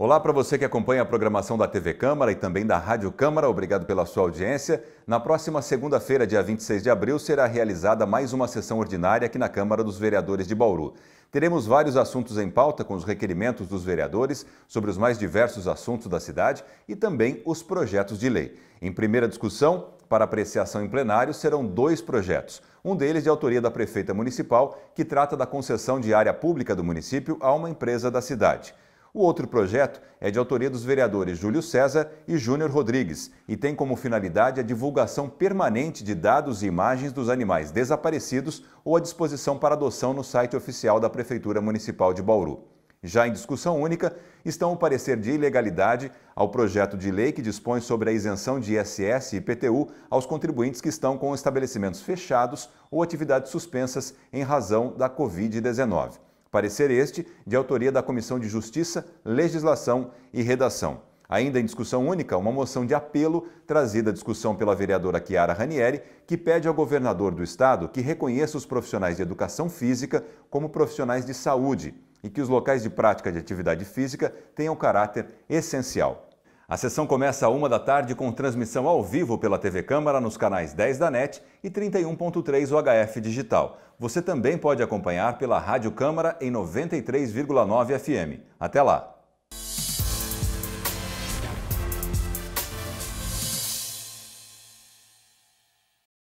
Olá para você que acompanha a programação da TV Câmara e também da Rádio Câmara, obrigado pela sua audiência. Na próxima segunda-feira, dia 26 de abril, será realizada mais uma sessão ordinária aqui na Câmara dos Vereadores de Bauru. Teremos vários assuntos em pauta com os requerimentos dos vereadores sobre os mais diversos assuntos da cidade e também os projetos de lei. Em primeira discussão, para apreciação em plenário, serão dois projetos. Um deles de autoria da prefeita municipal, que trata da concessão de área pública do município a uma empresa da cidade. O outro projeto é de autoria dos vereadores Júlio César e Júnior Rodrigues e tem como finalidade a divulgação permanente de dados e imagens dos animais desaparecidos ou à disposição para adoção no site oficial da Prefeitura Municipal de Bauru. Já em discussão única estão o parecer de ilegalidade ao projeto de lei que dispõe sobre a isenção de ISS e IPTU aos contribuintes que estão com estabelecimentos fechados ou atividades suspensas em razão da Covid-19. Parecer este de autoria da Comissão de Justiça, Legislação e Redação. Ainda em discussão única, uma moção de apelo trazida à discussão pela vereadora Chiara Ranieri, que pede ao governador do estado que reconheça os profissionais de educação física como profissionais de saúde e que os locais de prática de atividade física tenham caráter essencial. A sessão começa a uma da tarde com transmissão ao vivo pela TV Câmara nos canais 10 da NET e 31.3 UHF Digital. Você também pode acompanhar pela Rádio Câmara em 93,9 FM. Até lá!